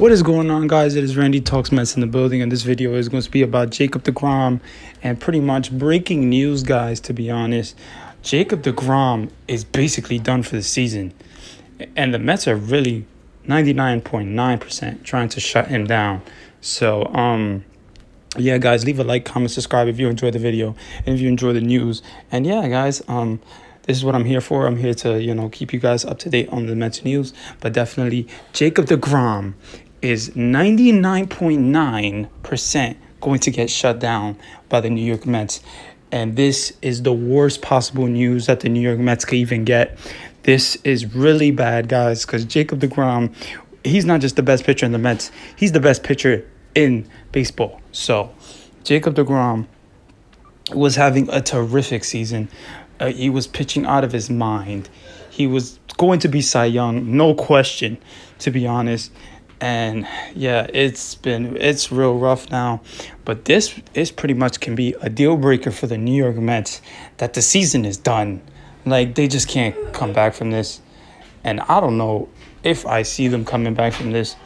What is going on, guys? It is Randy Talks Mets in the building, and this video is going to be about Jacob DeGrom and pretty much breaking news, guys. To be honest, Jacob DeGrom is basically done for the season, and the Mets are really 99.9% trying to shut him down. So, um, yeah, guys, leave a like, comment, subscribe if you enjoyed the video and if you enjoy the news. And yeah, guys, um, this is what I'm here for. I'm here to, you know, keep you guys up to date on the Mets news. But definitely, Jacob DeGrom is 99.9% going to get shut down by the New York Mets. And this is the worst possible news that the New York Mets could even get. This is really bad, guys, because Jacob DeGrom, he's not just the best pitcher in the Mets, he's the best pitcher in baseball. So, Jacob DeGrom was having a terrific season. Uh, he was pitching out of his mind. He was going to be Cy Young, no question, to be honest and yeah it's been it's real rough now. But this is pretty much can be a deal breaker for the new york mets that the season is done. Like they just can't come back from this. And i don't know if i see them coming back from this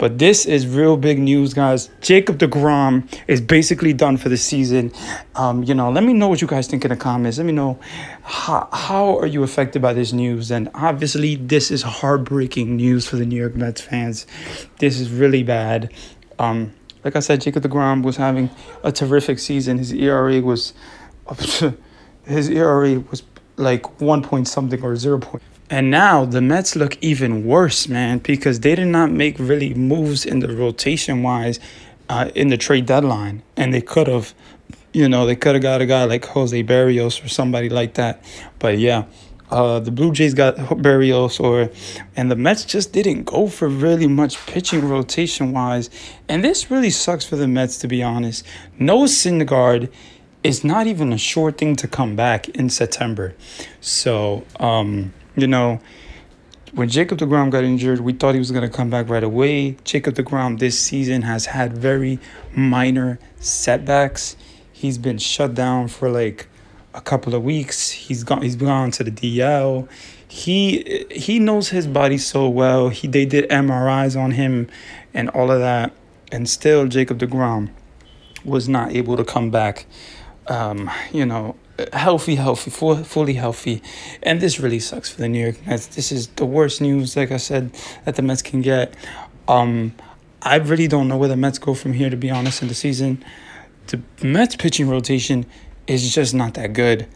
but this is real big news, guys. Jacob DeGrom is basically done for the season. Um, you know, let me know what you guys think in the comments. Let me know how, how are you affected by this news? And obviously, this is heartbreaking news for the New York Mets fans. This is really bad. Um, like I said, Jacob DeGrom was having a terrific season. His ERA was his ERA was like one point something or zero point. And now the Mets look even worse, man, because they did not make really moves in the rotation wise uh, in the trade deadline. And they could have, you know, they could have got a guy like Jose Berríos or somebody like that. But yeah, uh, the Blue Jays got Berríos, or and the Mets just didn't go for really much pitching rotation wise. And this really sucks for the Mets, to be honest. Noah Syndergaard is not even a short thing to come back in September. So, um, you know, when Jacob DeGrom got injured, we thought he was going to come back right away. Jacob DeGrom this season has had very minor setbacks. He's been shut down for like a couple of weeks. He's gone he's gone to the DL. He he knows his body so well. He they did MRIs on him and all of that. And still Jacob DeGrom was not able to come back um, you know, healthy, healthy, full, fully healthy. And this really sucks for the New York Mets. This is the worst news, like I said, that the Mets can get. Um, I really don't know where the Mets go from here, to be honest, in the season. The Mets pitching rotation is just not that good.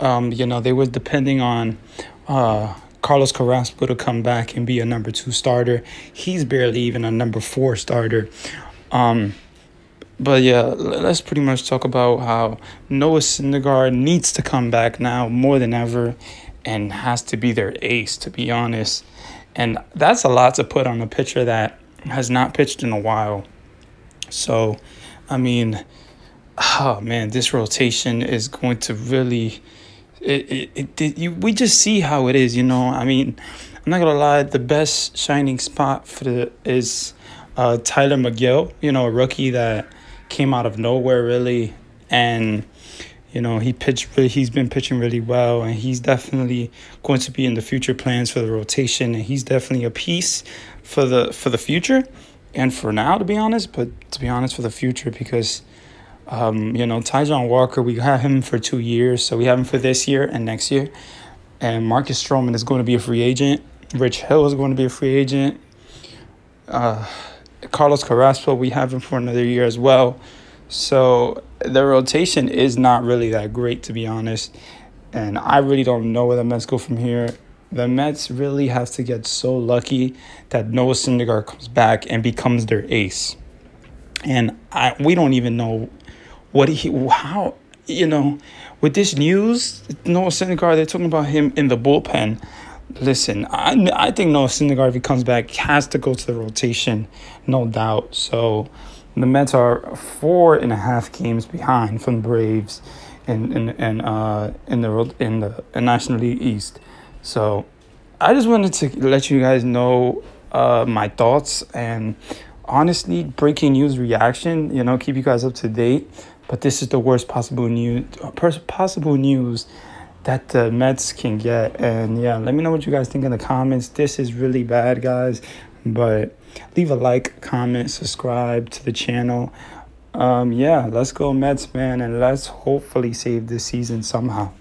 Um, you know, they were depending on uh, Carlos Carrasco to come back and be a number two starter. He's barely even a number four starter. Um, but yeah, let's pretty much talk about how Noah Syndergaard needs to come back now more than ever and has to be their ace, to be honest. And that's a lot to put on a pitcher that has not pitched in a while. So, I mean, oh man, this rotation is going to really. It, it, it, it you, we just see how it is, you know. I mean, I'm not gonna lie. The best shining spot for the is uh, Tylor Megill. You know, a rookie that came out of nowhere really. And you know he pitched really he's been pitching really well and he's definitely going to be in the future plans for the rotation and he's definitely a piece for the for the future. And for now to be honest but to be honest for the future because um, you know Taijuan Walker we have him for two years so we have him for this year and next year. And Marcus Stroman is going to be a free agent. Rich Hill is going to be a free agent. Uh Carlos Carrasco, we have him for another year as well. So the rotation is not really that great, to be honest. And I really don't know where the Mets go from here. The Mets really have to get so lucky that Noah Syndergaard comes back and becomes their ace. And I we don't even know what he how you know with this news Noah Syndergaard they're talking about him in the bullpen listen, I, I think Noah Syndergaard, if he comes back, has to go to the rotation, no doubt. So the Mets are four and a half games behind from the Braves in in in uh in the in the National League East. So I just wanted to let you guys know uh my thoughts and honestly breaking news reaction. You know, keep you guys up to date. But this is the worst possible news possible news that the Mets can get. And yeah, let me know what you guys think in the comments. This is really bad, guys. But leave a like, comment, subscribe to the channel. Um, yeah, let's go Mets, man, and let's hopefully save this season somehow.